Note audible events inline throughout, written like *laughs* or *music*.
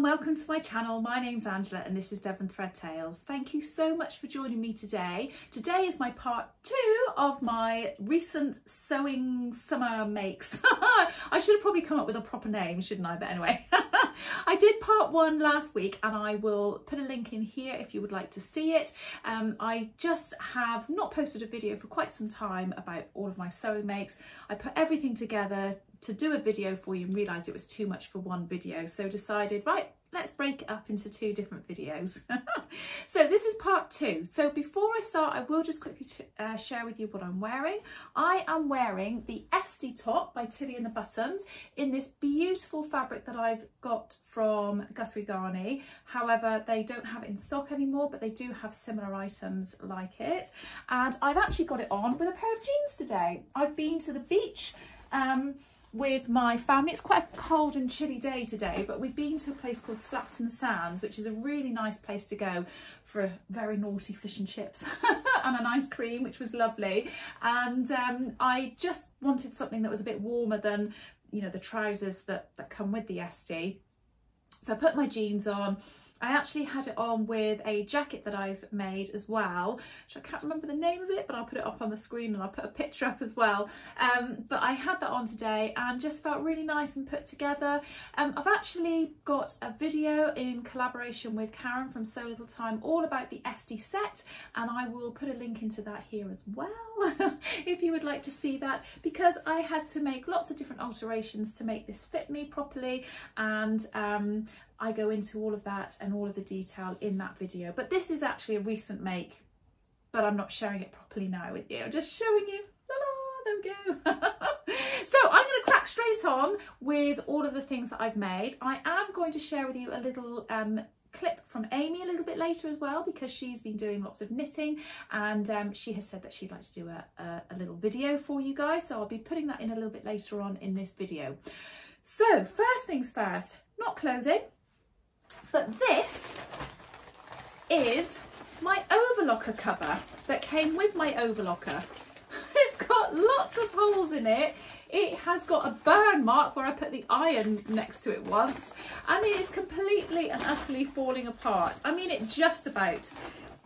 and welcome to my channel. My name's Angela and this is Devon Thread Tales. Thank you so much for joining me today. Today is my part two of my recent sewing summer makes. *laughs* I should have probably come up with a proper name, shouldn't I? But anyway, *laughs* I did part one last week and I will put a link in here if you would like to see it. Um, I just have not posted a video for quite some time about all of my sewing makes. I put everything together to do a video for you and realised it was too much for one video. So decided, right, let's break it up into two different videos. *laughs* so this is part two. So before I start, I will just quickly uh, share with you what I'm wearing. I am wearing the Esty top by Tilly and the Buttons in this beautiful fabric that I've got from Guthrie Ghani. However, they don't have it in stock anymore, but they do have similar items like it. And I've actually got it on with a pair of jeans today. I've been to the beach um, with my family. It's quite a cold and chilly day today, but we've been to a place called Slapton Sands, which is a really nice place to go for a very naughty fish and chips *laughs* and an ice cream, which was lovely. And um, I just wanted something that was a bit warmer than, you know, the trousers that, that come with the Esty. So I put my jeans on, I actually had it on with a jacket that I've made as well, which I can't remember the name of it, but I'll put it up on the screen and I'll put a picture up as well. Um, but I had that on today and just felt really nice and put together. Um, I've actually got a video in collaboration with Karen from So Little Time all about the Esty set and I will put a link into that here as well *laughs* if you would like to see that because I had to make lots of different alterations to make this fit me properly and um, I go into all of that and all of the detail in that video. But this is actually a recent make, but I'm not sharing it properly now with you. I'm just showing you. there we go. *laughs* so I'm going to crack straight on with all of the things that I've made. I am going to share with you a little um, clip from Amy a little bit later as well because she's been doing lots of knitting and um, she has said that she'd like to do a, a, a little video for you guys so I'll be putting that in a little bit later on in this video. So first things first, not clothing, but this is my overlocker cover that came with my overlocker. *laughs* It's got lots of holes in it. It has got a burn mark where I put the iron next to it once and it is completely and utterly falling apart. I mean, it just about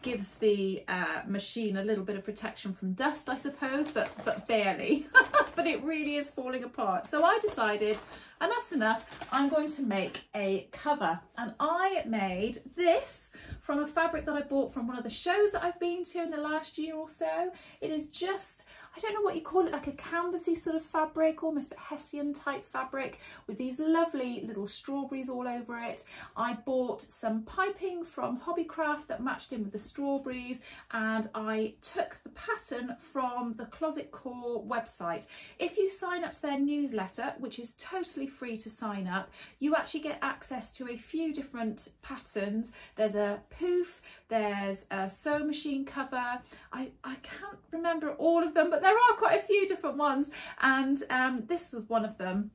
gives the uh, machine a little bit of protection from dust, I suppose, but, but barely. *laughs* but it really is falling apart. So I decided enough's enough. I'm going to make a cover. And I made this from a fabric that I bought from one of the shows that I've been to in the last year or so. It is just I don't know what you call it, like a canvasy sort of fabric, almost but Hessian type fabric with these lovely little strawberries all over it. I bought some piping from Hobbycraft that matched in with the strawberries and I took the pattern from the Closet Core website. If you sign up to their newsletter, which is totally free to sign up, you actually get access to a few different patterns. There's a poof, there's a sewing machine cover. I, I can't remember all of them, but there are quite a few different ones and um, this was one of them.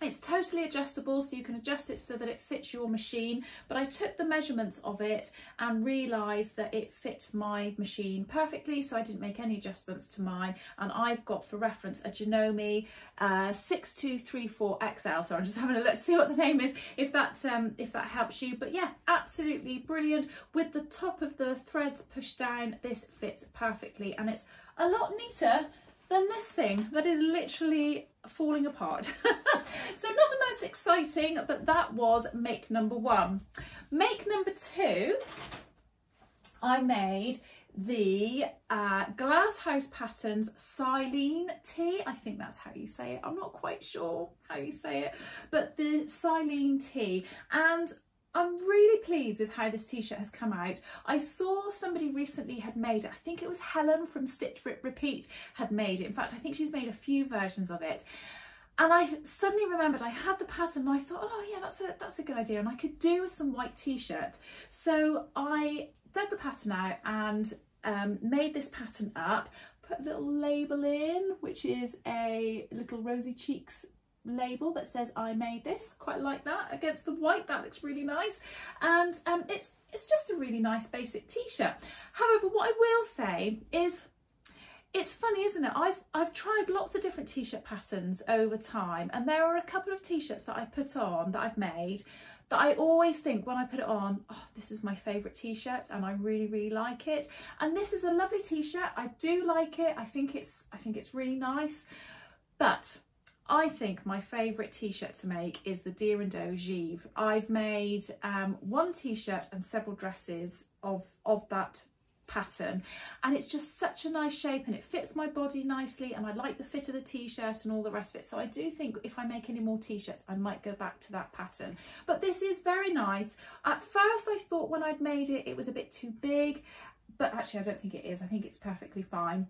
It's totally adjustable so you can adjust it so that it fits your machine but I took the measurements of it and realised that it fit my machine perfectly so I didn't make any adjustments to mine. And I've got for reference a Janome uh, 6234XL so I'm just having a look see what the name is if that um, if that helps you. But yeah absolutely brilliant. With the top of the threads pushed down this fits perfectly and it's a lot neater than this thing that is literally falling apart. *laughs* so not the most exciting, but that was make number one. Make number two, I made the uh, Glass House Patterns Silene tee. I think that's how you say it. I'm not quite sure how you say it, but the Silene tee. And I'm really pleased with how this t-shirt has come out. I saw somebody recently had made it. I think it was Helen from Stitch Rip Repeat had made it. In fact, I think she's made a few versions of it. And I suddenly remembered I had the pattern and I thought, oh yeah, that's a, that's a good idea. And I could do with some white t-shirts. So I dug the pattern out and um, made this pattern up, put a little label in, which is a little rosy cheeks label that says I made this quite like that against the white that looks really nice and um, it's it's just a really nice basic t-shirt however what I will say is it's funny isn't it I've I've tried lots of different t-shirt patterns over time and there are a couple of t-shirts that I put on that I've made that I always think when I put it on, oh, this is my favourite t-shirt and I really, really like it. And this is a lovely t-shirt. I do like it. I think it's, I think it's really nice. But I think my favourite t-shirt to make is the Deer and Doe Givre. I've made um, one t-shirt and several dresses of, of that pattern and it's just such a nice shape and it fits my body nicely and I like the fit of the t-shirt and all the rest of it. So I do think if I make any more t-shirts I might go back to that pattern. But this is very nice. At first I thought when I'd made it it was a bit too big but actually I don't think it is. I think it's perfectly fine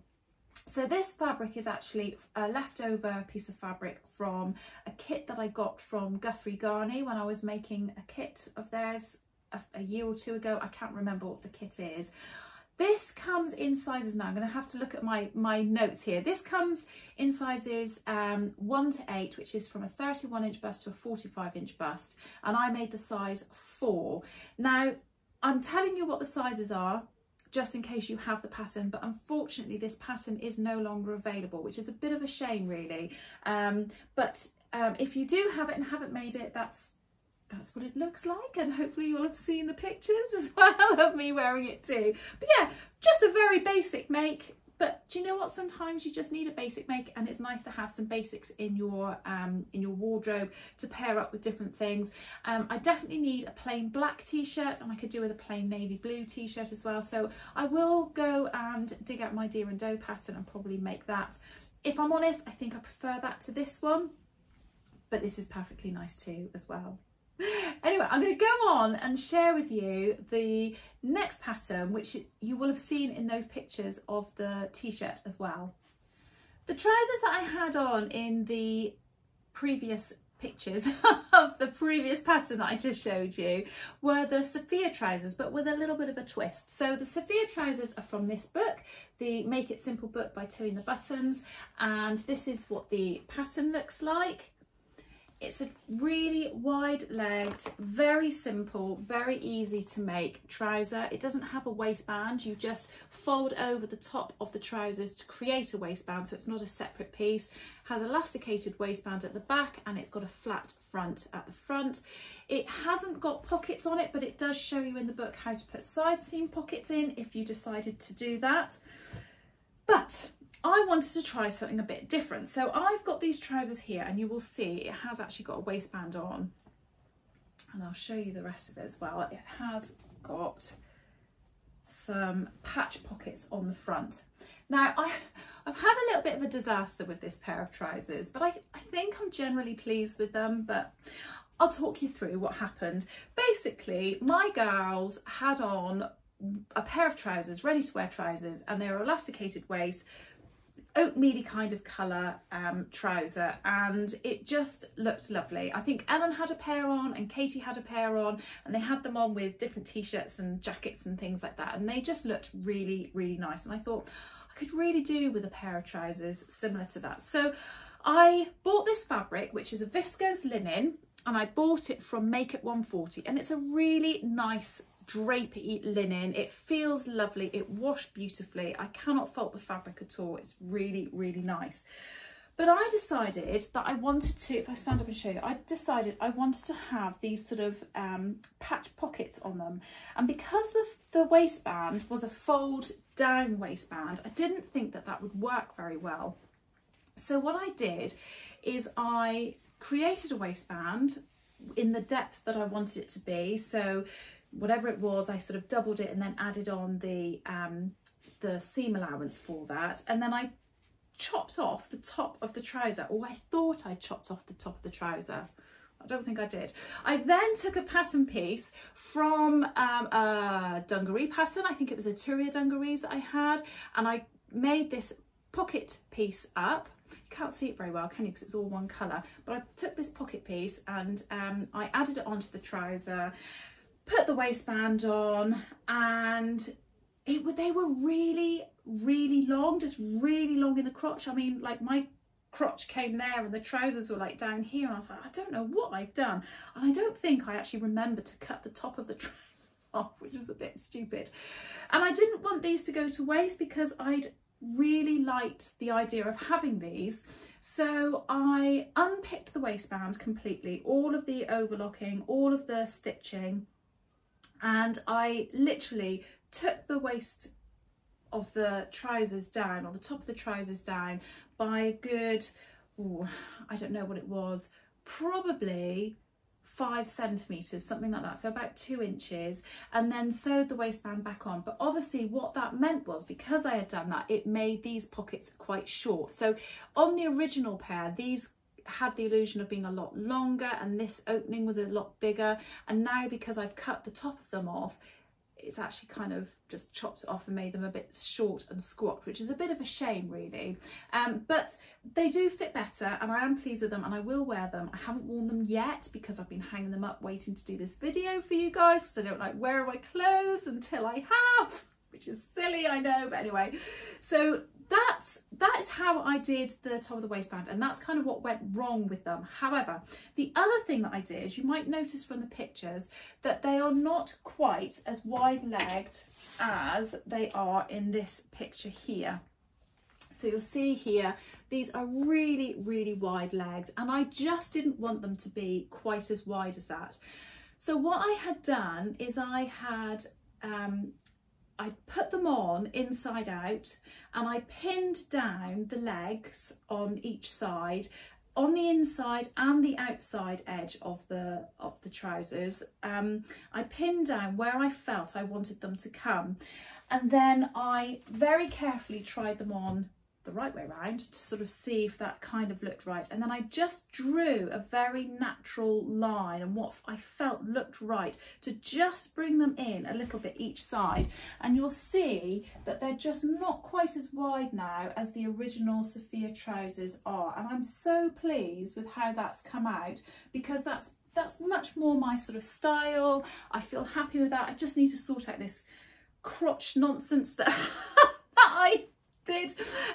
so this fabric is actually a leftover piece of fabric from a kit that I got from Guthrie Ghani when I was making a kit of theirs a, a year or two ago. I can't remember what the kit is. This comes in sizes now. I'm going to have to look at my, my notes here. This comes in sizes um, 1 to 8, which is from a 31 inch bust to a 45 inch bust. And I made the size 4. Now, I'm telling you what the sizes are just in case you have the pattern but unfortunately this pattern is no longer available which is a bit of a shame really. Um, but um, if you do have it and haven't made it that's that's what it looks like and hopefully you'll have seen the pictures *laughs* as well of me wearing it too. But yeah just a very basic make but do you know what? Sometimes you just need a basic make and it's nice to have some basics in your um in your wardrobe to pair up with different things. Um i definitely need a plain black t-shirt and i could do with a plain navy blue t-shirt as well. So i will go and dig out my deer and doe pattern and probably make that. If i'm honest i think i prefer that to this one but this is perfectly nice too as well anyway, I'm going to go on and share with you the next pattern, which you will have seen in those pictures of the t-shirt as well. The trousers that I had on in the previous pictures *laughs* of the previous pattern that I just showed you were the Safiya trousers but with a little bit of a twist. So the Safiya trousers are from this book, the Make It Simple book by Tilly the Buttons and this is what the pattern looks like. It's a really wide legged, very simple, very easy to make trouser. It doesn't have a waistband. You just fold over the top of the trousers to create a waistband. So it's not a separate piece. Has elasticated waistband at the back and it's got a flat front at the front. It hasn't got pockets on it, but it does show you in the book how to put side seam pockets in if you decided to do that. But I wanted to try something a bit different. So I've got these trousers here and you will see it has actually got a waistband on and I'll show you the rest of it as well. It has got some patch pockets on the front. Now I, I've had a little bit of a disaster with this pair of trousers but I, I think I'm generally pleased with them but I'll talk you through what happened. Basically my girls had on a pair of trousers, ready to wear trousers and they were elasticated waist oatmeal kind of colour um, trouser and it just looked lovely. I think Ellen had a pair on and Katie had a pair on and they had them on with different t-shirts and jackets and things like that and they just looked really really nice and I thought I could really do with a pair of trousers similar to that. So I bought this fabric which is a viscose linen and I bought it from Make It 140 and it's a really nice drapey linen. It feels lovely. It washed beautifully. I cannot fault the fabric at all. It's really, really nice. But I decided that I wanted to, if I stand up and show you, I decided I wanted to have these sort of um, patch pockets on them. And because the, the waistband was a fold down waistband, I didn't think that that would work very well. So what I did is I created a waistband in the depth that I wanted it to be. So whatever it was, I sort of doubled it and then added on the um, the seam allowance for that. And then I chopped off the top of the trouser, or I thought I chopped off the top of the trouser. I don't think I did. I then took a pattern piece from um, a dungaree pattern. I think it was a Turia dungarees that I had. And I made this pocket piece up. You can't see it very well, can you? Because it's all one colour. But I took this pocket piece and um, I added it onto the trouser put the waistband on and it they were really really long just really long in the crotch. I mean like my crotch came there and the trousers were like down here and i was like i don't know what i've done. And i don't think i actually remembered to cut the top of the *laughs* trousers off which was a bit stupid. And i didn't want these to go to waste because i'd really liked the idea of having these. So I unpicked the waistband completely, all of the overlocking, all of the stitching, and I literally took the waist of the trousers down, or the top of the trousers down by a good, ooh, I don't know what it was, probably five centimeters, something like that. So about two inches and then sewed the waistband back on. But obviously what that meant was because I had done that, it made these pockets quite short. So on the original pair, these had the illusion of being a lot longer and this opening was a lot bigger. And now because I've cut the top of them off, it's actually kind of just chopped it off and made them a bit short and squat, which is a bit of a shame really. Um, but they do fit better and I am pleased with them and I will wear them. I haven't worn them yet because I've been hanging them up waiting to do this video for you guys because I don't like wearing my clothes until I have, which is silly, I know, but anyway. So that's that is how I did the top of the waistband and that's kind of what went wrong with them. However, the other thing that I did, you might notice from the pictures that they are not quite as wide legged as they are in this picture here. So you'll see here, these are really, really wide legged and I just didn't want them to be quite as wide as that. So what I had done is I had um, I put them on inside out and I pinned down the legs on each side on the inside and the outside edge of the of the trousers. Um, I pinned down where I felt I wanted them to come. And then I very carefully tried them on the right way around to sort of see if that kind of looked right. And then I just drew a very natural line and what I felt looked right to just bring them in a little bit each side. And you'll see that they're just not quite as wide now as the original Safiya trousers are. And I'm so pleased with how that's come out because that's that's much more my sort of style. I feel happy with that. I just need to sort out this crotch nonsense that, *laughs* that I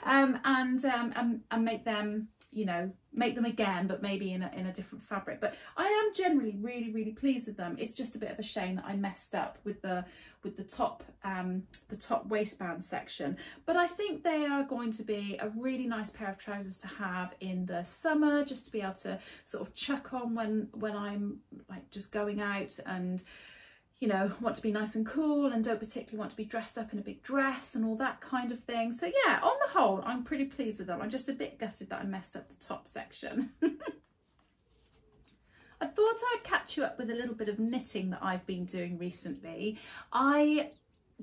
um, and, um, and and make them you know make them again but maybe in a, in a different fabric. But I am generally really really pleased with them. It's just a bit of a shame that I messed up with the with the top um, the top waistband section. But I think they are going to be a really nice pair of trousers to have in the summer just to be able to sort of chuck on when when I'm like just going out and you know, want to be nice and cool and don't particularly want to be dressed up in a big dress and all that kind of thing. So yeah, on the whole, I'm pretty pleased with them. I'm just a bit gutted that I messed up the top section. *laughs* I thought I'd catch you up with a little bit of knitting that I've been doing recently. I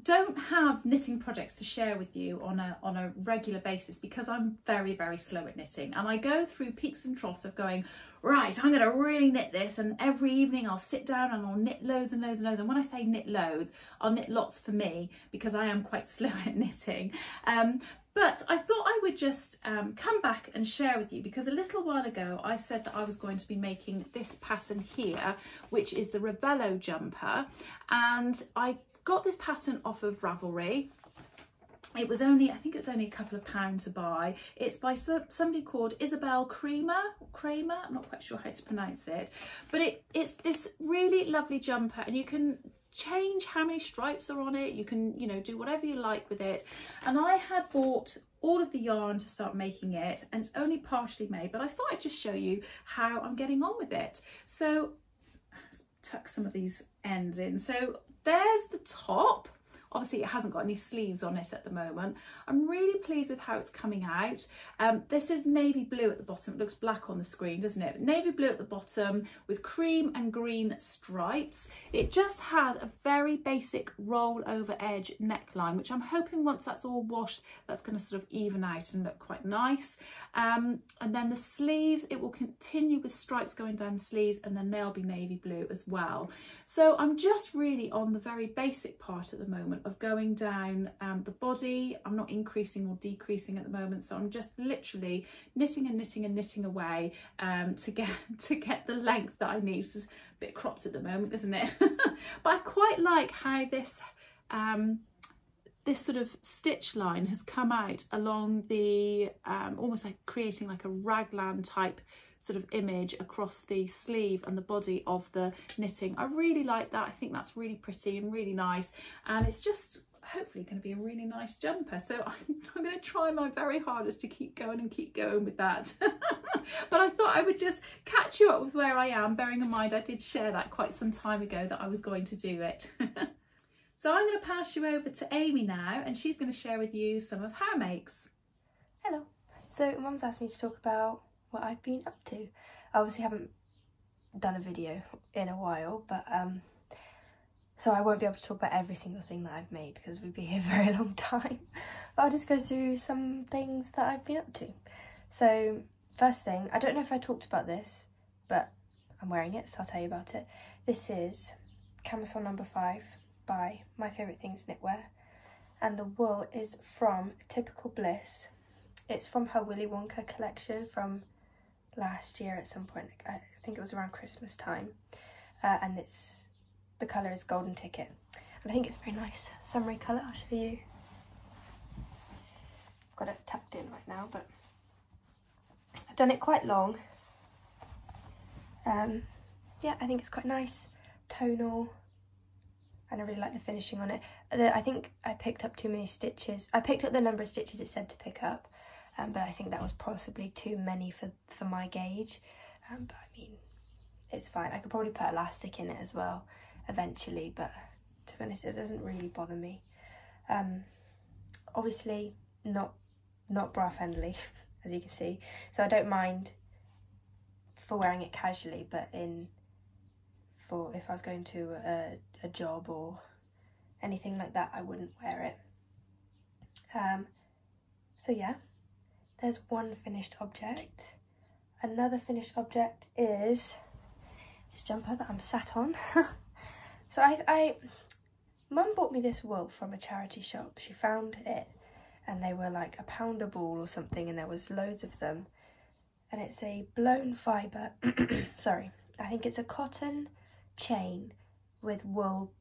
don't have knitting projects to share with you on a on a regular basis because I'm very very slow at knitting and I go through peaks and troughs of going right I'm going to really knit this and every evening I'll sit down and I'll knit loads and loads and loads. And when I say knit loads I'll knit lots for me because I am quite *laughs* slow at knitting. Um, but I thought I would just um, come back and share with you because a little while ago I said that I was going to be making this pattern here which is the Ravello jumper. And I got this pattern off of Ravelry it was only i think it was only a couple of pounds to buy. It's by somebody called isabel kramer kramer i'm not quite sure how to pronounce it. But it it's this really lovely jumper and you can change how many stripes are on it. You can you know do whatever you like with it. And i had bought all of the yarn to start making it and it's only partially made but i thought i'd just show you how i'm getting on with it. So tuck some of these ends in. So there's the top. Obviously it hasn't got any sleeves on it at the moment. I'm really pleased with how it's coming out. Um, this is navy blue at the bottom. It looks black on the screen, doesn't it? Navy blue at the bottom with cream and green stripes. It just has a very basic roll over edge neckline, which I'm hoping once that's all washed, that's going to sort of even out and look quite nice. Um, and then the sleeves, it will continue with stripes going down the sleeves and then they'll be navy blue as well. So I'm just really on the very basic part at the moment of going down um, the body. I'm not increasing or decreasing at the moment. So I'm just literally knitting and knitting and knitting away um, to get *laughs* to get the length that I need. It's a bit cropped at the moment, isn't it? *laughs* but I quite like how this um, this sort of stitch line has come out along the um, almost like creating like a raglan type sort of image across the sleeve and the body of the knitting. I really like that. I think that's really pretty and really nice and it's just hopefully going to be a really nice jumper. So *laughs* I'm, I'm going to try my very hardest to keep going and keep going with that. *laughs* but I thought I would just catch you up with where I am, bearing in mind I did share that quite some time ago that I was going to do it. *laughs* so I'm going to pass you over to Amy now and she's going to share with you some of her makes. Hello. So mum's asked me to talk about what I've been up to. I obviously haven't done a video in a while, but um, so I won't be able to talk about every single thing that I've made because we'd be here *laughs* a very long time. But I'll just go through some things that I've been up to. So first thing, I don't know if I talked about this, but I'm wearing it, so I'll tell you about it. This is camisole number five by My Favourite Things Knitwear. And the wool is from Typical Bliss. It's from her Willy Wonka collection from last year at some point. I think it was around Christmas time. Uh, and it's the colour is Golden Ticket. And I think it's very nice summery colour. I'll show you. I've got it tucked in right now, but I've done it quite long. Um, yeah, I think it's quite nice, tonal, and I really like the finishing on it. I think I picked up too many stitches. I picked up the number of stitches it said to pick up, um, but I think that was possibly too many for, for my gauge. Um, but I mean, it's fine. I could probably put elastic in it as well eventually, but to be honest, it doesn't really bother me. Um, obviously, not not bra friendly, *laughs* as you can see, so I don't mind for wearing it casually, but in for if I was going to a, a job or anything like that, I wouldn't wear it. Um, so yeah, there's one finished object. Another finished object is this jumper that I'm sat on. *laughs* so I, I, mum bought me this wool from a charity shop. She found it and they were like a pound a ball or something and there was loads of them. And it's a blown fibre, *clears throat* sorry, I think it's a cotton chain with wool,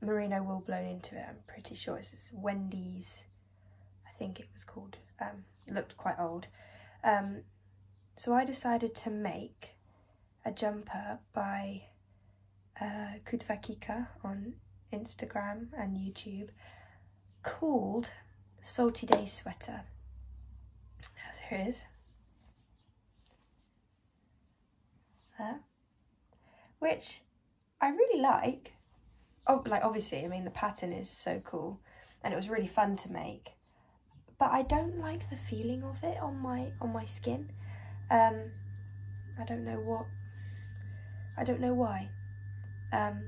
merino wool blown into it. I'm pretty sure it's Wendy's, I think it was called. Um, looked quite old. Um, so I decided to make a jumper by uh, Kutovakika on Instagram and YouTube called Salty Day Sweater. As here it is. Uh, which I really like. Oh, like obviously, I mean the pattern is so cool and it was really fun to make but I don't like the feeling of it on my on my skin. Um, I don't know what. I don't know why. Um,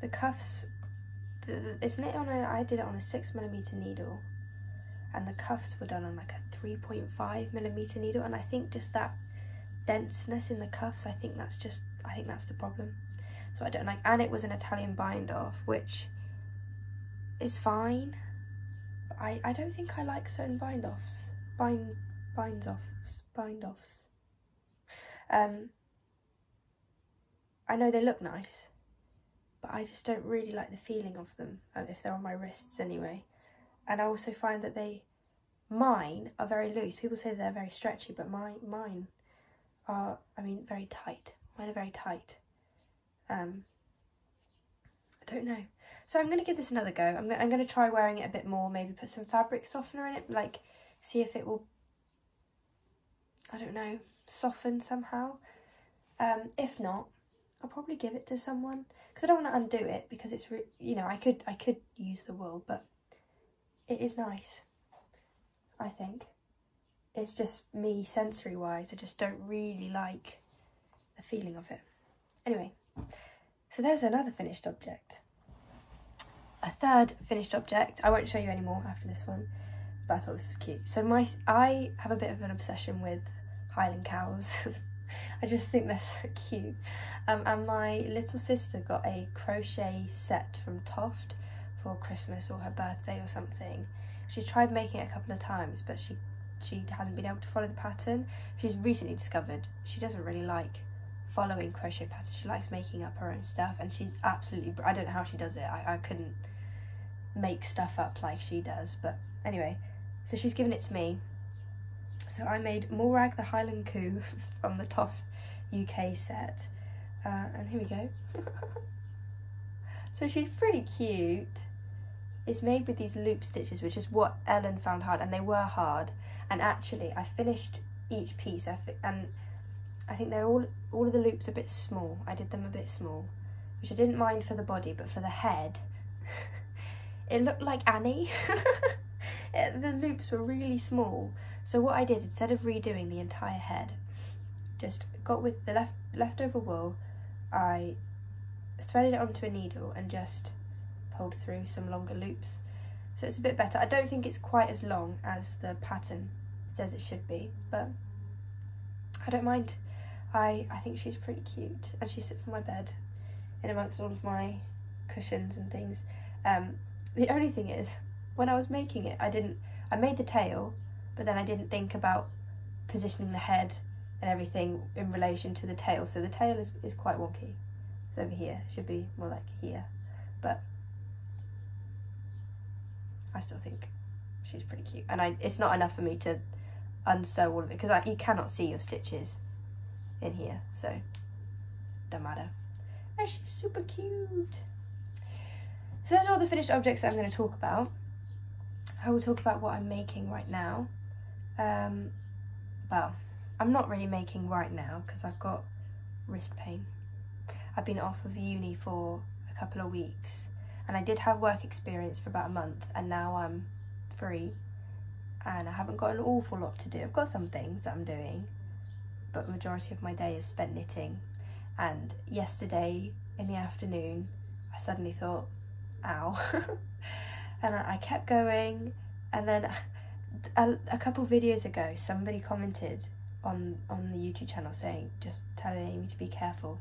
the cuffs. The, the, it's knit on a. I did it on a six millimeter needle, and the cuffs were done on like a three point five millimeter needle, and I think just that denseness in the cuffs. I think that's just. I think that's the problem. So I don't like. And it was an Italian bind off, which is fine I, I don't think I like certain bind offs. Bind binds offs. Bind offs. Um I know they look nice, but I just don't really like the feeling of them uh, if they're on my wrists anyway. And I also find that they mine are very loose. People say they're very stretchy, but my mine are I mean very tight. Mine are very tight. Um I don't know. So I'm going to give this another go. I'm, I'm going to try wearing it a bit more, maybe put some fabric softener in it, like see if it will, I don't know, soften somehow. Um, if not, I'll probably give it to someone because I don't want to undo it because it's, you know, I could, I could use the wool, but it is nice, I think. It's just me sensory wise, I just don't really like the feeling of it. Anyway, so there's another finished object a third finished object. I won't show you anymore after this one, but I thought this was cute. So my I have a bit of an obsession with Highland cows. *laughs* I just think they're so cute. Um, and my little sister got a crochet set from Toft for Christmas or her birthday or something. She's tried making it a couple of times, but she she hasn't been able to follow the pattern. She's recently discovered she doesn't really like following crochet patterns. She likes making up her own stuff and she's absolutely, I don't know how she does it. I, I couldn't make stuff up like she does. But anyway, so she's given it to me. So I made Morag the Highland Coo *laughs* from the Toft UK set. Uh, and here we go. so she's pretty cute. It's made with these loop stitches, which is what Ellen found hard, and they were hard. And actually, I finished each piece, I and I think they're all all of the loops a bit small. I did them a bit small, which I didn't mind for the body, but for the head, *laughs* it looked like Annie. it, *laughs* uh, the loops were really small. So what I did, instead of redoing the entire head, just got with the left leftover wool, I threaded it onto a needle and just pulled through some longer loops. So it's a bit better. I don't think it's quite as long as the pattern says it should be, but I don't mind. I, I think she's pretty cute and she sits on my bed in amongst all of my cushions and things. Um, the only thing is, when I was making it, I didn't, I made the tail, but then I didn't think about positioning the head and everything in relation to the tail. So the tail is, is quite wonky. It's over here, should be more like here. But I still think she's pretty cute. And I, it's not enough for me to unsew all of it because you cannot see your stitches in here. So, don't matter. And she's super cute. So those are all the finished objects I'm going to talk about. I will talk about what I'm making right now. Um, well, I'm not really making right now because I've got wrist pain. I've been off of uni for a couple of weeks and I did have work experience for about a month and now I'm free and I haven't got an awful lot to do. I've got some things that I'm doing but majority of my day is spent knitting and yesterday in the afternoon I suddenly thought ow *laughs* and I kept going and then a, a couple videos ago somebody commented on on the YouTube channel saying just telling Amy to be careful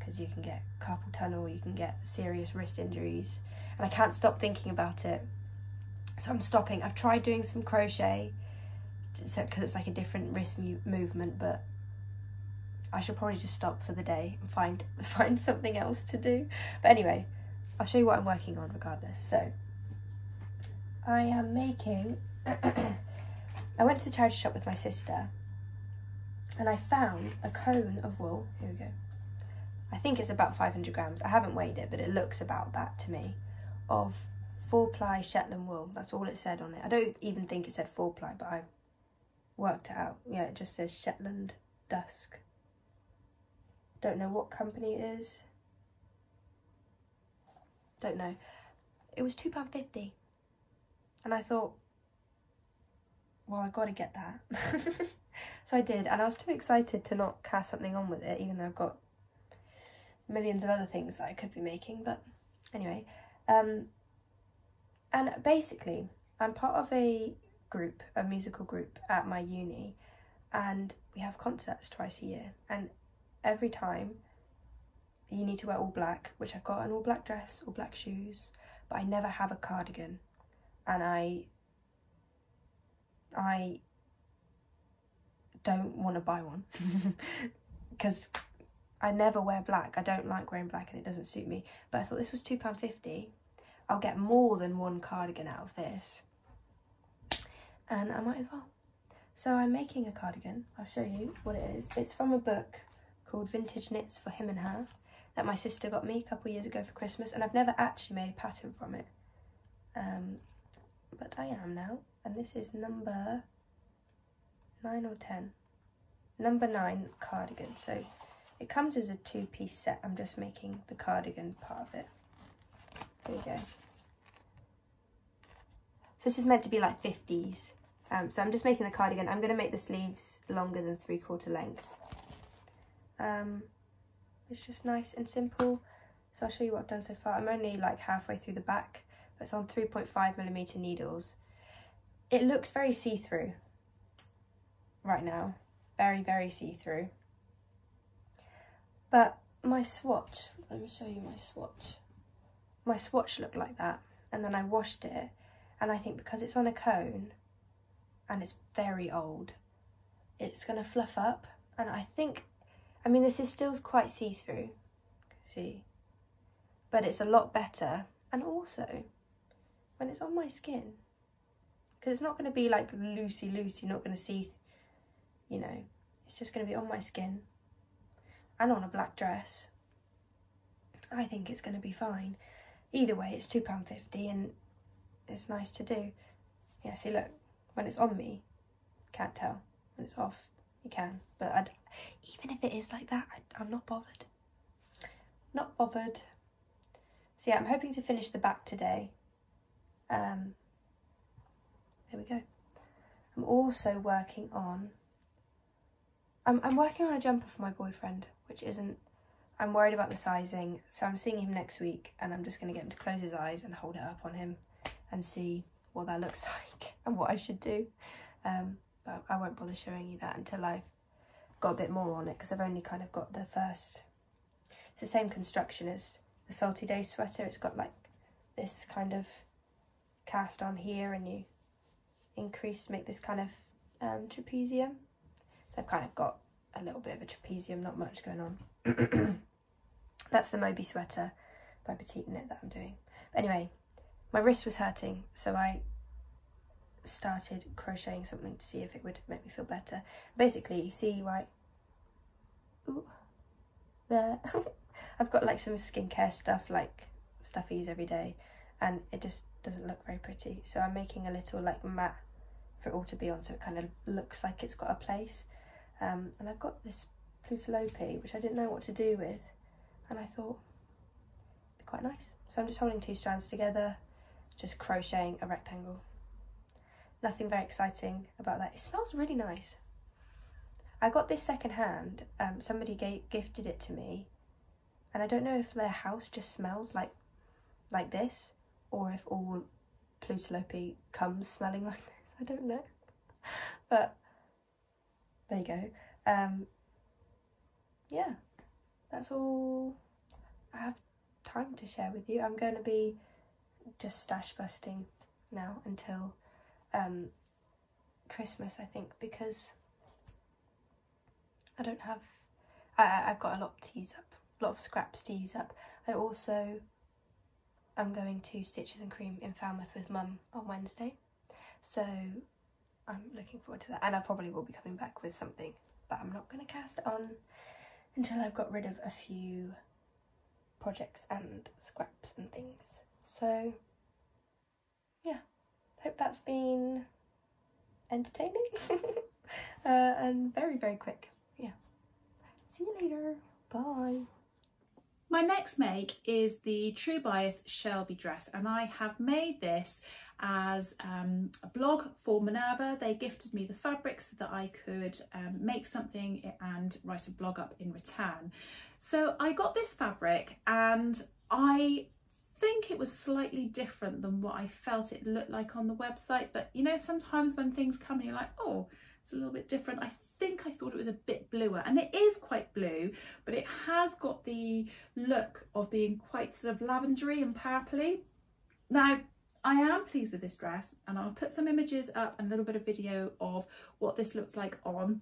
because you can get carpal tunnel, you can get serious wrist injuries, and I can't stop thinking about it. So I'm stopping. I've tried doing some crochet because it's like a different wrist movement, but I should probably just stop for the day and find *laughs* find something else to do. But anyway, I'll show you what I'm working on regardless. So I am making. *clears throat* I went to the charity shop with my sister and I found a cone of wool. Here we go. I think it's about 500 grams. I haven't weighed it, but it looks about that to me. Of four ply Shetland wool. That's all it said on it. I don't even think it said four ply, but I worked it out. Yeah, it just says Shetland Dusk. Don't know what company it is. Don't know. It was £2.50. And I thought, well, I got to get that. *laughs* So I did, and I was too excited to not cast something on with it, even though I've got millions of other things that I could be making. But anyway, um, and basically, I'm part of a group, a musical group at my uni, and we have concerts twice a year. And every time, you need to wear all black, which I've got an all black dress, all black shoes, but I never have a cardigan. And I, I don't want to buy one *laughs* because I never wear black. I don't like wearing black and it doesn't suit me. But I thought this was £2.50. I'll get more than one cardigan out of this. And I might as well. So I'm making a cardigan. I'll show you what it is. It's from a book called Vintage Knits for Him and Her that my sister got me a couple years ago for Christmas. And I've never actually made a pattern from it. Um, but I am now. And this is number 9 or 10. Number 9 cardigan. So it comes as a two piece set. I'm just making the cardigan part of it. There you go. So this is meant to be like 50s. Um, so I'm just making the cardigan. I'm going to make the sleeves longer than three quarter length. Um, it's just nice and simple. So I'll show you what I've done so far. I'm only like halfway through the back. But it's on 3.5 millimeter needles. It looks very see-through right now. Very, very see-through. But my swatch, let me show you my swatch. My swatch looked like that. And then I washed it. And I think because it's on a cone and it's very old, it's going to fluff up. And I think, I mean, this is still quite see-through. See? But it's a lot better. And also, when it's on my skin, because it's not going to be like loosey-loosey, you're not going to see you know, it's just going to be on my skin and on a black dress. I think it's going to be fine. Either way, it's £2.50 and it's nice to do. Yeah, see, look, when it's on me, can't tell. When it's off, you can. But I'd, even if it is like that, I, I'm not bothered. Not bothered. So yeah, I'm hoping to finish the back today. Um, there we go. I'm also working on. I'm I'm working on a jumper for my boyfriend, which isn't. I'm worried about the sizing, so I'm seeing him next week, and I'm just going to get him to close his eyes and hold it up on him, and see what that looks *laughs* like and what I should do. Um, but I won't bother showing you that until I've got a bit more on it because I've only kind of got the first. It's the same construction as the Salty Day sweater. It's got like this kind of cast on here, and you increase, make this kind of um, trapezium. So I've kind of got a little bit of a trapezium, not much going on. *coughs* That's the Moby sweater by Petite Knit that I'm doing. But anyway, my wrist was hurting, so I started crocheting something to see if it would make me feel better. Basically, you see right Ooh, there, *laughs* I've got like some skincare stuff, like stuff I use every day, and it just doesn't look very pretty. So I'm making a little like mat for it all to be on, so it kind of looks like it's got a place. Um, and I've got this Plutalope, which I didn't know what to do with, and I thought it'd be quite nice. So I'm just holding two strands together, just crocheting a rectangle. Nothing very exciting about that. It smells really nice. I got this second hand. Um, somebody gave, gifted it to me, and I don't know if their house just smells like like this, or if all Plutalope comes smelling *laughs* like this. I don't know, but there you go. Um, yeah, that's all I have time to share with you. I'm going to be just stash busting now until um, Christmas, I think, because I don't have, I, I've got a lot to use up, a lot of scraps to use up. I also am going to Stitches and Cream in Falmouth with Mum on Wednesday, so I'm looking forward to that. And I probably will be coming back with something, but I'm not going to cast on until I've got rid of a few projects and scraps and things. So, yeah, hope that's been entertaining *laughs* uh, and very, very quick. Yeah. See you later. Bye. My next make is the True Bias Shelby dress and I have made this as um, a blog for Minerva. They gifted me the fabric so that I could um, make something and write a blog up in return. So I got this fabric and I think it was slightly different than what I felt it looked like on the website. But you know, sometimes when things come and you're like, oh, it's a little bit different. I think I thought it was a bit bluer and it is quite blue, but it has got the look of being quite sort of lavendery and purpley. Now, I am pleased with this dress and I'll put some images up and a little bit of video of what this looks like on.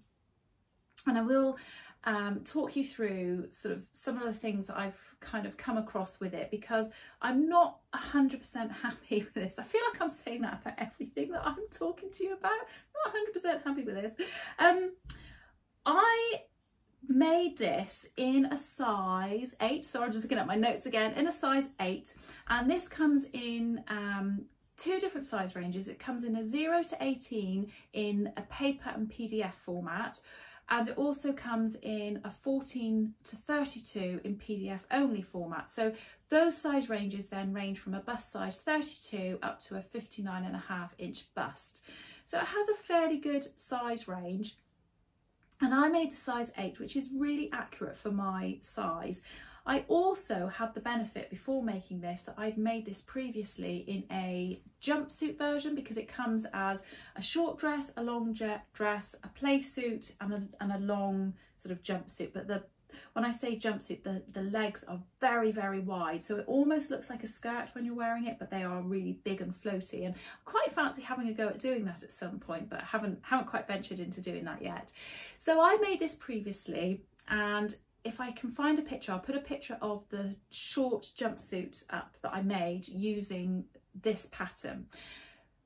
And I will um, talk you through sort of some of the things I've kind of come across with it because I'm not 100% happy *laughs* with this. I feel like I'm saying that about everything that I'm talking to you about. Not 100% happy with this. Um, I made this in a size 8 so I'm just looking at my notes again in a size 8 and this comes in um, two different size ranges it comes in a 0 to 18 in a paper and PDF format and it also comes in a 14 to 32 in PDF only format. So those size ranges then range from a bust size 32 up to a 59 and a half inch bust. So it has a fairly good size range and I made the size 8 which is really accurate for my size I also had the benefit before making this that I'd made this previously in a jumpsuit version because it comes as a short dress, a long dress, a play suit and a, and a long sort of jumpsuit. But the when I say jumpsuit, the, the legs are very, very wide. So it almost looks like a skirt when you're wearing it, but they are really big and floaty. And quite fancy having a go at doing that at some point, but haven't, haven't quite ventured into doing that yet. So I made this previously and if I can find a picture, I'll put a picture of the short jumpsuit up that I made using this pattern.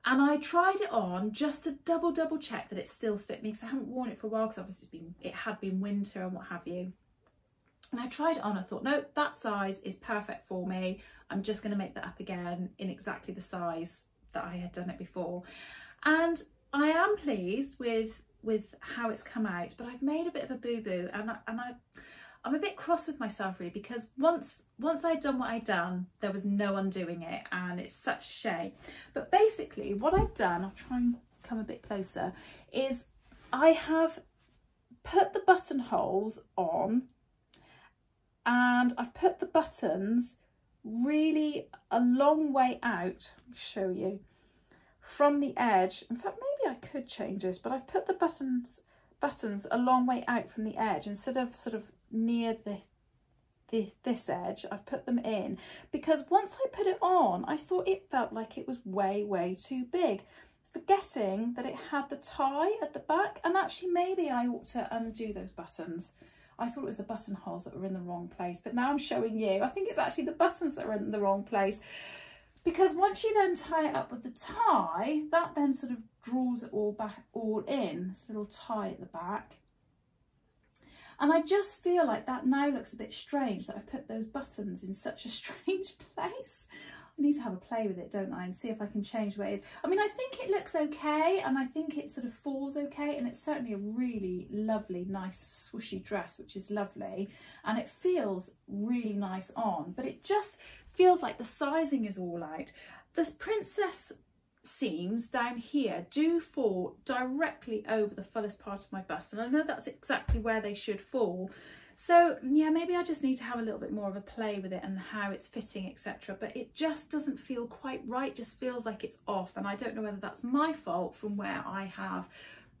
And I tried it on just to double, double check that it still fit me because I haven't worn it for a while because obviously been, it had been winter and what have you. And I tried it on, I thought, no, that size is perfect for me. I'm just gonna make that up again in exactly the size that I had done it before. And I am pleased with with how it's come out, but I've made a bit of a boo-boo and I, and I I'm a bit cross with myself really because once once I'd done what I'd done, there was no undoing it and it's such a shame. But basically what I've done, I'll try and come a bit closer, is I have put the buttonholes on and I've put the buttons really a long way out, show you, from the edge. In fact, maybe I could change this, but I've put the buttons buttons a long way out from the edge instead of sort of near the, the this edge I've put them in. Because once I put it on I thought it felt like it was way way too big. Forgetting that it had the tie at the back and actually maybe I ought to undo those buttons. I thought it was the buttonholes that were in the wrong place but now I'm showing you. I think it's actually the buttons that are in the wrong place. Because once you then tie it up with the tie that then sort of draws it all back all in. This little tie at the back and I just feel like that now looks a bit strange that I've put those buttons in such a *laughs* strange place. I need to have a play with it, don't I, and see if I can change where it is. I mean, I think it looks okay, and I think it sort of falls okay, and it's certainly a really lovely, nice, swooshy dress, which is lovely, and it feels really nice on, but it just feels like the sizing is all out. The princess seams down here do fall directly over the fullest part of my bust and I know that's exactly where they should fall. So yeah maybe I just need to have a little bit more of a play with it and how it's fitting etc but it just doesn't feel quite right just feels like it's off and I don't know whether that's my fault from where I have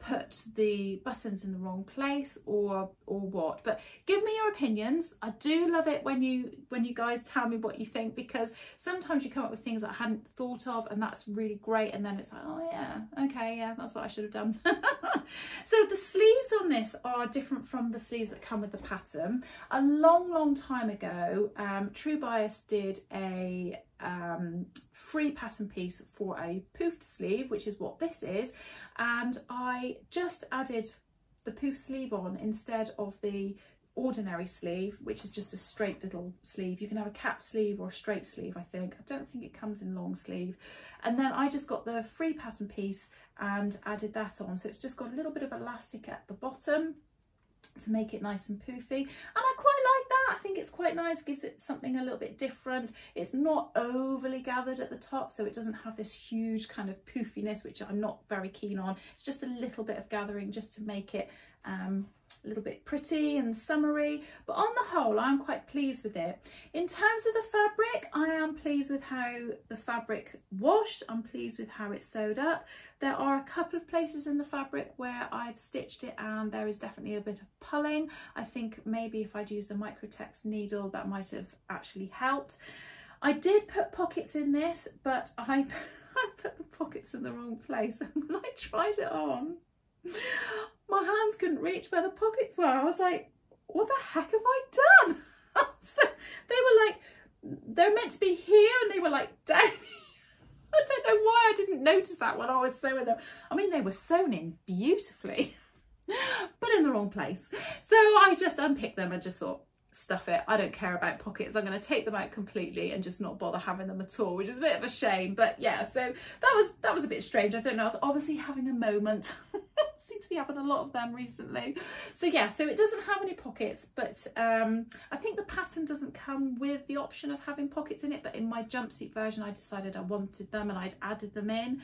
put the buttons in the wrong place or or what. But give me your opinions. I do love it when you when you guys tell me what you think because sometimes you come up with things that i hadn't thought of and that's really great and then it's like oh yeah okay yeah that's what i should have done. *laughs* So the sleeves on this are different from the sleeves that come with the pattern. A long long time ago um, true bias did a um, free pattern piece for a poofed sleeve, which is what this is. And I just added the poof sleeve on instead of the ordinary sleeve, which is just a straight little sleeve. You can have a cap sleeve or a straight sleeve, I think. I don't think it comes in long sleeve. And then I just got the free pattern piece and added that on. So it's just got a little bit of elastic at the bottom to make it nice and poofy and I quite I think it's quite nice gives it something a little bit different. It's not overly gathered at the top so it doesn't have this huge kind of poofiness which I'm not very keen on. It's just a little bit of gathering just to make it um, a little bit pretty and summery but on the whole I'm quite pleased with it. In terms of the fabric I am pleased with how the fabric washed. I'm pleased with how it's sewed up. There are a couple of places in the fabric where I've stitched it and there is definitely a bit of pulling. I think maybe if I'd used a microtex needle that might have actually helped. I did put pockets in this but I, *laughs* I put the pockets in the wrong place. When *laughs* I tried it on my hands couldn't reach where the pockets were. I was like, what the heck have I done? *laughs* so they were like, they're meant to be here and they were like *laughs* down I don't know why I didn't notice that when I was sewing them. I mean, they were sewn in beautifully, *laughs* but in the wrong place. So I just unpicked them and just thought, stuff it. I don't care about pockets. I'm going to take them out completely and just not bother having them at all, which is a bit of a shame. But yeah, so that was that was a bit strange. I don't know. I was obviously having a moment. Seem to be having a lot of them recently. So yeah, so it doesn't have any pockets, but um, I think the pattern doesn't come with the option of having pockets in it. But in my jumpsuit version, I decided I wanted them and I'd added them in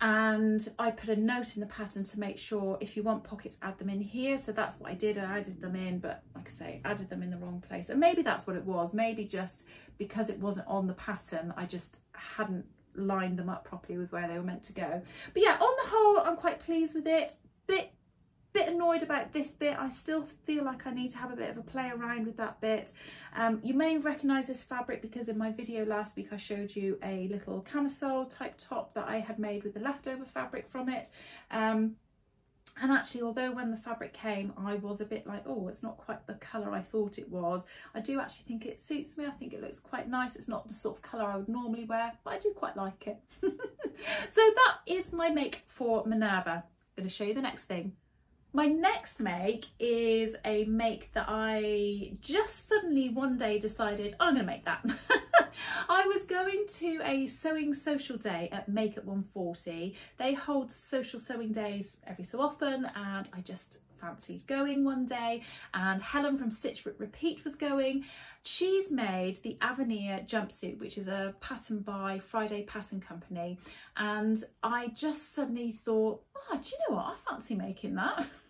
and I put a note in the pattern to make sure if you want pockets add them in here so that's what I did I added them in but like I say added them in the wrong place and maybe that's what it was maybe just because it wasn't on the pattern I just hadn't lined them up properly with where they were meant to go but yeah on the whole I'm quite pleased with it bit bit annoyed about this bit. I still feel like I need to have a bit of a play around with that bit. Um, you may recognise this fabric because in my video last week I showed you a little camisole type top that I had made with the leftover fabric from it. Um, and actually, although when the fabric came, I was a bit like, oh, it's not quite the colour I thought it was. I do actually think it suits me. I think it looks quite nice. It's not the sort of colour I would normally wear, but I do quite like it. *laughs* so that is my make for Minerva. I'm going to show you the next thing. My next make is a make that I just suddenly one day decided, oh, I'm going to make that. *laughs* I was going to a sewing social day at Make at 140. They hold social sewing days every so often and I just fancied going one day and Helen from Stitch Repeat was going. She's made the Avenir jumpsuit which is a pattern by Friday Pattern Company and I just suddenly thought oh do you know what I fancy making that *laughs*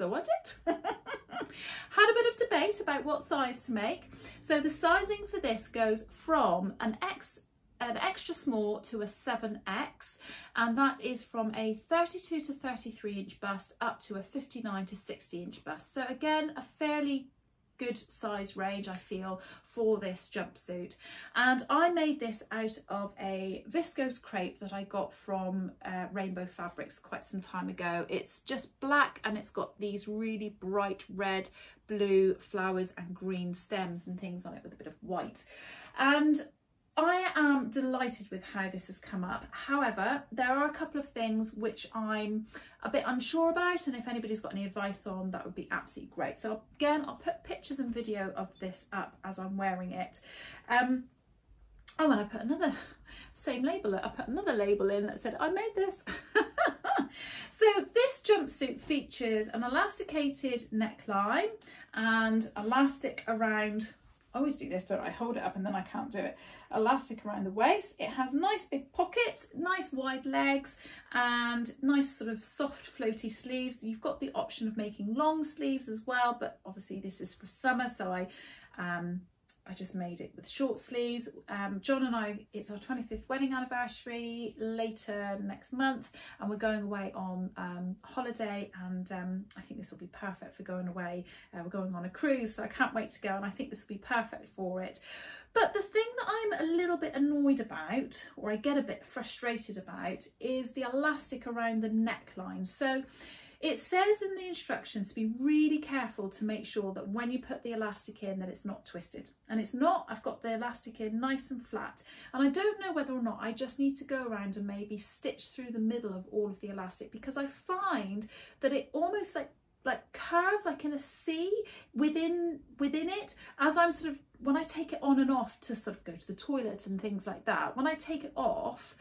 so I did. Had a bit of debate about what size to make. So the sizing for this goes from an X an extra small to a 7X and that is from a 32 to 33 inch bust up to a 59 to 60 inch bust. So again, a fairly good size range I feel for this jumpsuit. And I made this out of a viscose crepe that I got from uh, Rainbow Fabrics quite some time ago. It's just black and it's got these really bright red blue flowers and green stems and things on it with a bit of white. And I am delighted with how this has come up. However, there are a couple of things which I'm a bit unsure about and if anybody's got any advice on that would be absolutely great. So again, I'll put pictures and video of this up as I'm wearing it. Um, oh, and I put another, same label, I put another label in that said, I made this. *laughs* so this jumpsuit features an elasticated neckline and elastic around I always do this, don't I? Hold it up and then I can't do it. Elastic around the waist. It has nice big pockets, nice wide legs and nice sort of soft floaty sleeves. You've got the option of making long sleeves as well, but obviously this is for summer, so I um, I just made it with short sleeves. Um, John and I, it's our 25th wedding anniversary later next month and we're going away on um, holiday and um, I think this will be perfect for going away. Uh, we're going on a cruise so I can't wait to go and I think this will be perfect for it. But the thing that I'm a little bit annoyed about, or I get a bit frustrated about, is the elastic around the neckline. So it says in the instructions to be really careful to make sure that when you put the elastic in that it's not twisted. And it's not, I've got the elastic in nice and flat. And I don't know whether or not I just need to go around and maybe stitch through the middle of all of the elastic because I find that it almost like like curves I can see within within it as I'm sort of when I take it on and off to sort of go to the toilet and things like that when I take it off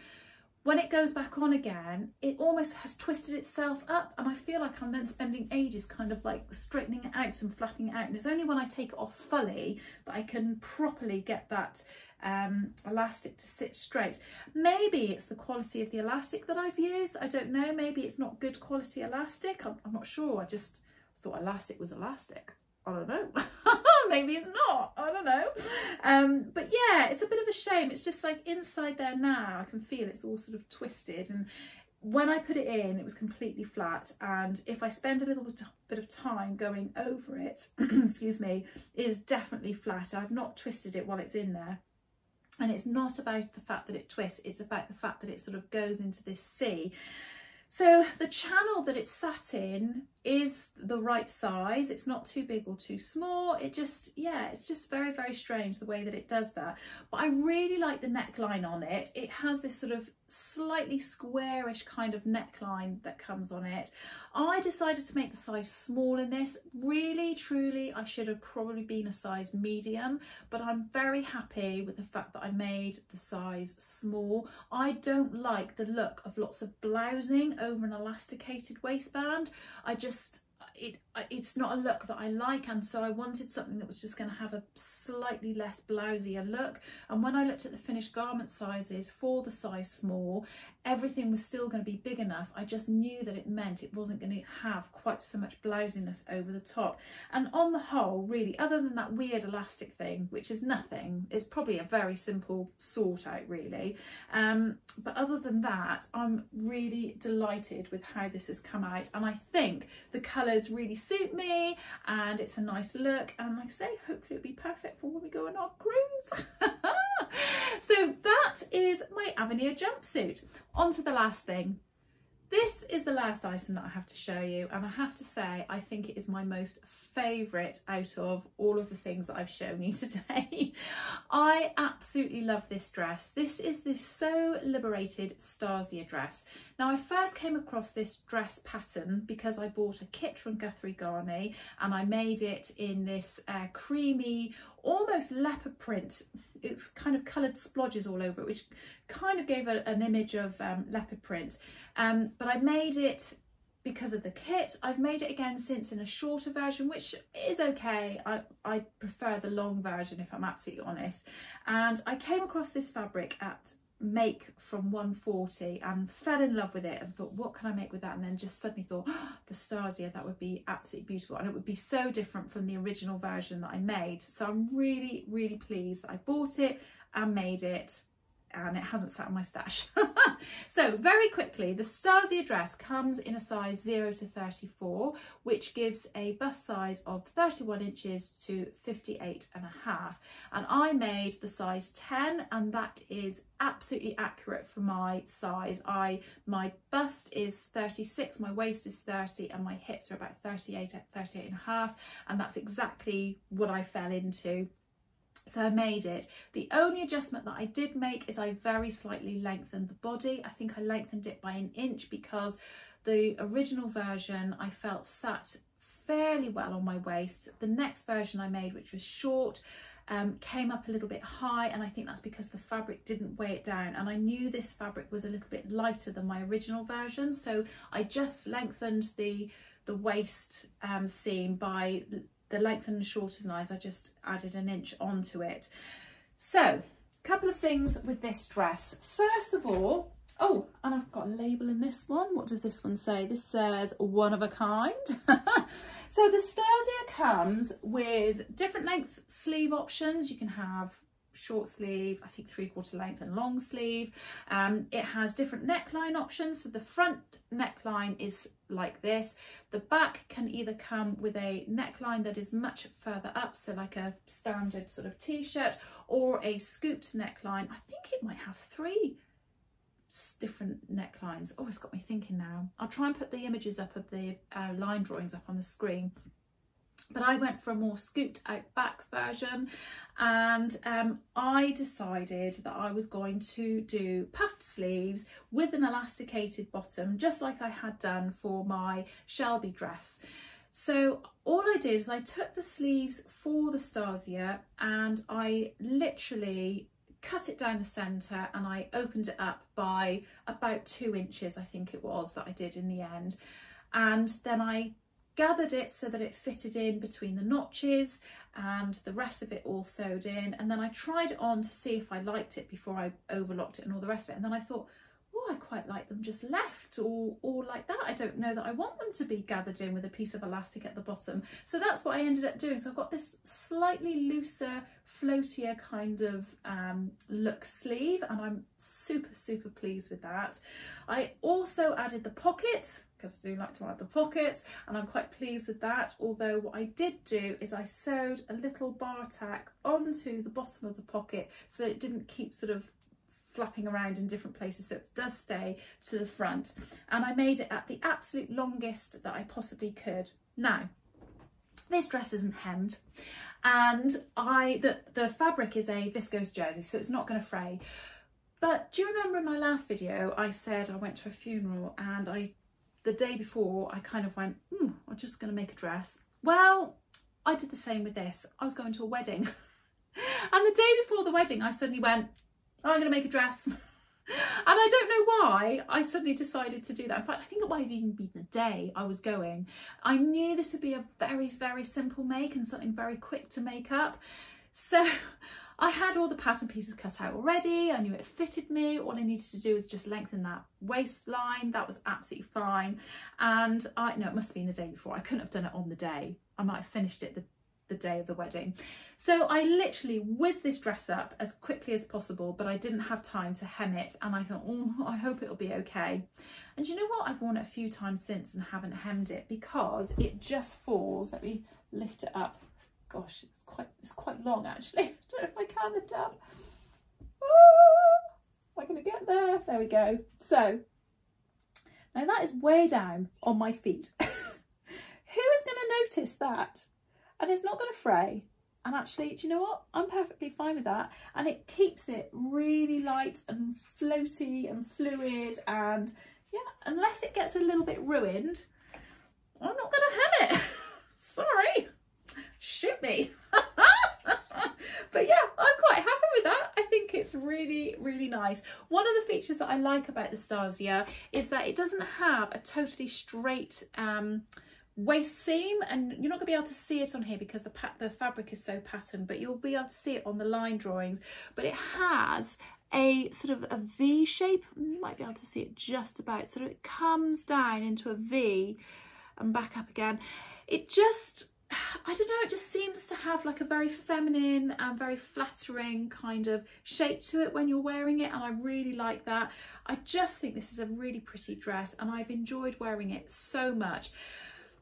when it goes back on again, it almost has twisted itself up and I feel like I'm then spending ages kind of like straightening it out and flattening it out. And it's only when I take it off fully that I can properly get that um, elastic to sit straight. Maybe it's the quality of the elastic that I've used. I don't know. Maybe it's not good quality elastic. I'm, I'm not sure. I just thought elastic was elastic. I don't know. *laughs* Maybe it's not. I don't know. Um, but yeah, it's a bit of a shame. It's just like inside there now, I can feel it's all sort of twisted. And when I put it in, it was completely flat. And if I spend a little bit of time going over it, *clears throat* excuse me, it is definitely flat. I've not twisted it while it's in there. And it's not about the fact that it twists, it's about the fact that it sort of goes into this sea. So the channel that it's sat in is the right size. It's not too big or too small. It just, yeah, it's just very, very strange the way that it does that. But I really like the neckline on it. It has this sort of slightly squarish kind of neckline that comes on it. I decided to make the size small in this. Really, truly, I should have probably been a size medium, but I'm very happy with the fact that I made the size small. I don't like the look of lots of blousing over an elasticated waistband. I just, it it's not a look that I like and so I wanted something that was just going to have a slightly less blousier look. And when I looked at the finished garment sizes for the size small everything was still going to be big enough. I just knew that it meant it wasn't going to have quite so much blousiness over the top. And on the whole really other than that weird elastic thing which is nothing it's probably a very simple sort out really. Um, but other than that I'm really delighted with how this has come out. And I think the colours really suit me and it's a nice look. And like I say hopefully it'll be perfect for when we go on our cruise *laughs* *laughs* so that is my Avenir jumpsuit on to the last thing this is the last item that I have to show you and I have to say I think it is my most favourite out of all of the things that I've shown you *laughs* today. I absolutely love this dress. This is this Sew Liberated Stasia dress. Now I first came across this dress pattern because I bought a kit from Guthrie Ghani and I made it in this uh, creamy, almost leopard print. It's kind of coloured splodges all over it, which kind of gave a, an image of um, leopard print. Um, but I made it because of the kit. I've made it again since in a shorter version, which is okay. I, I prefer the long version if I'm absolutely honest. And I came across this fabric at make from 140 and fell in love with it and thought what can I make with that? And then just suddenly thought oh, the Stasia that would be absolutely beautiful. And it would be so different from the original version that I made. So I'm really really pleased I bought it and made it and it hasn't sat in my stash. *laughs* so very quickly, the Stasia dress comes in a size 0 to 34, which gives a bust size of 31 inches to 58 and a half. And I made the size 10 and that is absolutely accurate for my size. I My bust is 36, my waist is 30 and my hips are about 38 at 38 and a half. And that's exactly what I fell into so I made it. The only adjustment that I did make is I very slightly lengthened the body. I think I lengthened it by an inch because the original version I felt sat fairly well on my waist. The next version I made, which was short, um, came up a little bit high and I think that's because the fabric didn't weigh it down and I knew this fabric was a little bit lighter than my original version so I just lengthened the the waist um, seam by the length and shorten lines, I just added an inch onto it. So, a couple of things with this dress. First of all, oh, and I've got a label in this one. What does this one say? This says one of a kind. *laughs* so the Stasia comes with different length sleeve options. You can have short sleeve, I think three quarter length and long sleeve. Um, it has different neckline options. So the front neckline is like this. The back can either come with a neckline that is much further up, so like a standard sort of t-shirt, or a scooped neckline. I think it might have three different necklines. Oh, it's got me thinking now. I'll try and put the images up of the uh, line drawings up on the screen but I went for a more scooped out back version and um, I decided that I was going to do puffed sleeves with an elasticated bottom just like I had done for my Shelby dress. So all I did is I took the sleeves for the Stasia and I literally cut it down the centre and I opened it up by about two inches I think it was that I did in the end and then I gathered it so that it fitted in between the notches and the rest of it all sewed in. And then I tried it on to see if I liked it before I overlocked it and all the rest of it. And then I thought oh I quite like them just left or or like that. I don't know that I want them to be gathered in with a piece of elastic at the bottom. So that's what I ended up doing. So I've got this slightly looser floatier kind of um, look sleeve and I'm super super pleased with that. I also added the pocket because I do like to add the pockets and I'm quite pleased with that. Although what I did do is I sewed a little bar tack onto the bottom of the pocket so that it didn't keep sort of flapping around in different places so it does stay to the front and I made it at the absolute longest that I possibly could. Now this dress isn't hemmed and I the, the fabric is a viscose jersey so it's not going to fray but do you remember in my last video I said I went to a funeral and I the day before I kind of went, hmm, I'm just going to make a dress. Well, I did the same with this. I was going to a wedding. *laughs* and the day before the wedding, I suddenly went, oh, I'm going to make a dress. *laughs* and I don't know why I suddenly decided to do that. In fact, I think it might have even been the day I was going. I knew this would be a very, very simple make and something very quick to make up. So *laughs* I had all the pattern pieces cut out already. I knew it fitted me. All I needed to do was just lengthen that waistline. That was absolutely fine. And I, no, it must have been the day before. I couldn't have done it on the day. I might have finished it the, the day of the wedding. So I literally whizzed this dress up as quickly as possible, but I didn't have time to hem it. And I thought, oh, I hope it'll be okay. And you know what? I've worn it a few times since and haven't hemmed it because it just falls. Let me lift it up gosh, it's quite it's quite long actually. *laughs* I don't know if I can lift up. Ah, am I going to get there? There we go. So now that is way down on my feet. *laughs* Who is going to notice that? And it's not going to fray. And actually, do you know what? I'm perfectly fine with that. And it keeps it really light and floaty and fluid and yeah, unless it gets a little bit ruined, I'm not going to hem it. *laughs* Sorry, shoot me. *laughs* but yeah, I'm quite happy with that. I think it's really, really nice. One of the features that I like about the Stasia is that it doesn't have a totally straight um, waist seam and you're not gonna be able to see it on here because the the fabric is so patterned but you'll be able to see it on the line drawings but it has a sort of a V shape you might be able to see it just about so it comes down into a V and back up again it just I don't know, it just seems to have like a very feminine and very flattering kind of shape to it when you're wearing it and I really like that. I just think this is a really pretty dress and I've enjoyed wearing it so much.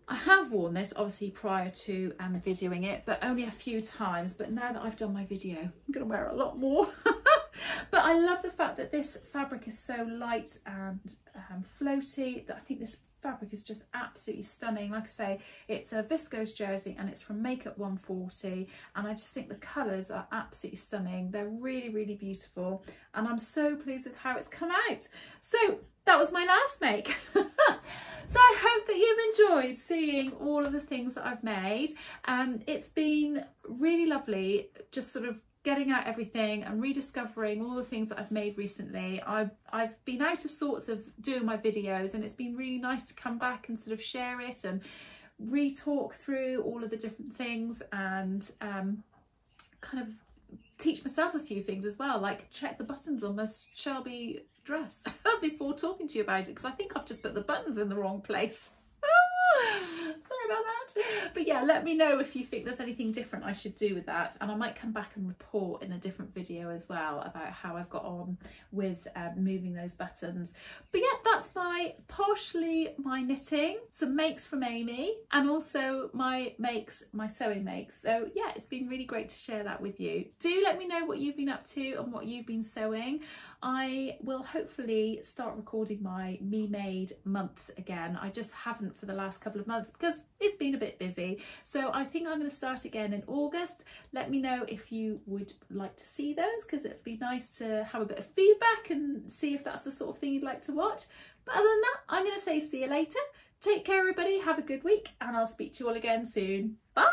I have worn this obviously prior to um, videoing it, but only a few times. But now that I've done my video, I'm going to wear it a lot more. *laughs* but I love the fact that this fabric is so light and um, floaty that I think this fabric is just absolutely stunning. Like I say, it's a viscose jersey and it's from Makeup 140 and I just think the colours are absolutely stunning. They're really, really beautiful and I'm so pleased with how it's come out. So that was my last make. *laughs* you've enjoyed seeing all of the things that I've made. Um, it's been really lovely just sort of getting out everything and rediscovering all the things that I've made recently. I've, I've been out of sorts of doing my videos and it's been really nice to come back and sort of share it and re-talk through all of the different things and um, kind of teach myself a few things as well, like check the buttons on this Shelby dress *laughs* before talking to you about it because I think I've just put the buttons in the wrong place. *laughs* Sorry about that. But yeah, let me know if you think there's anything different I should do with that. And I might come back and report in a different video as well about how I've got on with um, moving those buttons. But yeah, that's my partially my knitting, some makes from Amy, and also my makes, my sewing makes. So yeah, it's been really great to share that with you. Do let me know what you've been up to and what you've been sewing. I will hopefully start recording my me made months again. I just haven't for the last couple of months because it's been a bit busy. So I think I'm going to start again in August. Let me know if you would like to see those because it'd be nice to have a bit of feedback and see if that's the sort of thing you'd like to watch. But other than that, I'm going to say see you later. Take care everybody, have a good week and I'll speak to you all again soon. Bye!